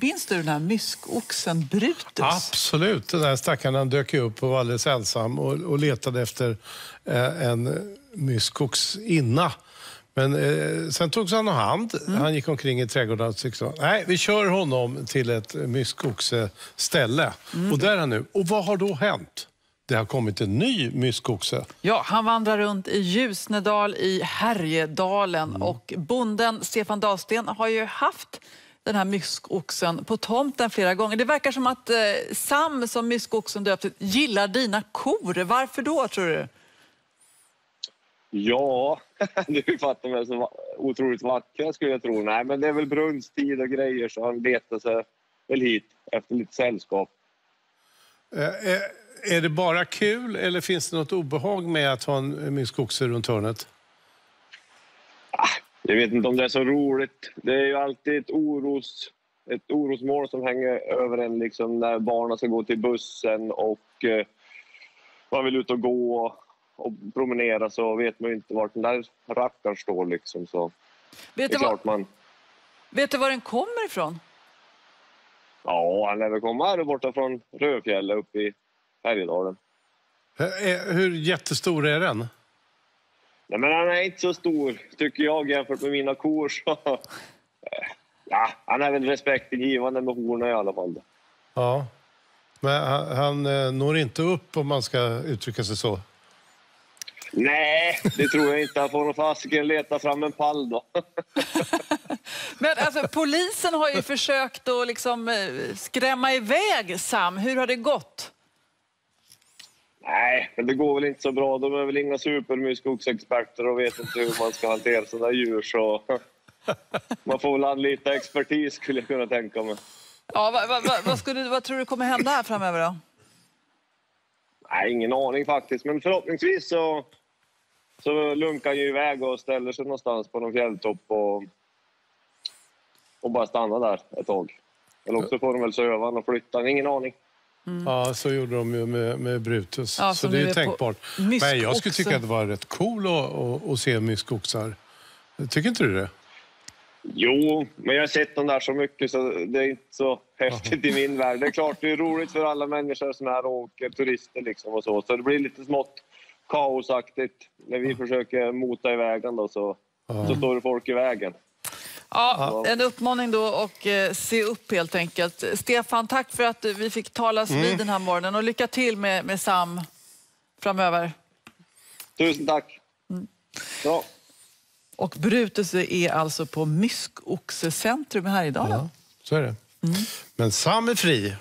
Minns du den här myskoxen Brutus? Absolut. Den där stackaren dök upp och var alldeles ensam och, och letade efter eh, en myskox inna. Men eh, sen togs han om hand. Han gick omkring i trädgården och tyckte nej, vi kör honom till ett myskoxe-ställe. Och där är han nu. Och vad har då hänt? Det har kommit en ny myskoxe. Ja, han vandrar runt i Ljusnedal i Härjedalen och bonden Stefan Dahlsten har ju haft den här myskoxen på tomten flera gånger. Det verkar som att eh, Sam, som myskoxen döpte, gillar dina kor. Varför då, tror du? Ja, du fattar mig så otroligt vackra skulle jag tro. Nej, men det är väl brunsttid och grejer så han letar sig väl hit efter lite sällskap. Eh, eh, är det bara kul eller finns det något obehag med att ha en myskoxe runt hörnet? Jag vet inte om det är så roligt. Det är ju alltid ett, oros, ett orosmål som hänger över en liksom när barnen ska gå till bussen och eh, man vill ut och gå och, promenera så vet man ju inte vart den där rackaren står liksom. Så Vet det du, är var, klart man... vet du var den kommer ifrån? Ja, han lär väl komma här borta från Rödfjälla uppe i Härjedalen. Hur jättestor är den? Nej, men han är inte så stor, tycker jag, jämfört med mina kor. Så... Ja, han är väl respektingivande med hornen i alla fall. Ja. Men han, han eh, når inte upp om man ska uttrycka sig så. Nej, det tror jag inte. Han får nog fasiken leta fram en pall då. Men alltså, polisen har ju försökt att liksom, eh, skrämma iväg Sam. Hur har det gått? Nej, men det går väl inte så bra. De är väl inga supermyskogsexperter och vet inte hur man ska hantera sådana djur. Så man får väl anlita expertis skulle jag kunna tänka mig. Ja, vad, vad, vad, vad, skulle, vad tror du kommer hända här framöver då? Nej, ingen aning faktiskt. Men förhoppningsvis så, så lunkar han ju iväg och ställer sig någonstans på någon fjälltopp och, och bara stannar där ett tag. Eller också får de väl söva och flytta. Ingen aning. Ja, så gjorde de ju med, med Brutus. Ja, så det är är tänkbart. Men jag skulle tycka att det var rätt cool att, att, att se myskoxar. Tycker inte du det? Jo, men jag har sett dem där så mycket så det är inte så häftigt i min värld. Det är klart det är roligt för alla människor som är här och åker, turister liksom och så. Så det blir lite smått kaosaktigt när vi försöker mota iväg den då så, så står det folk i vägen. Ja, en uppmaning då och eh, se upp helt enkelt. Stefan, tack för att vi fick talas vid den här morgonen och lycka till med, med Sam framöver. Tusen tack! Ja. Och Brutus är alltså på Myskoxecentrum i Härjedalen. Så är det. Men Sam är fri.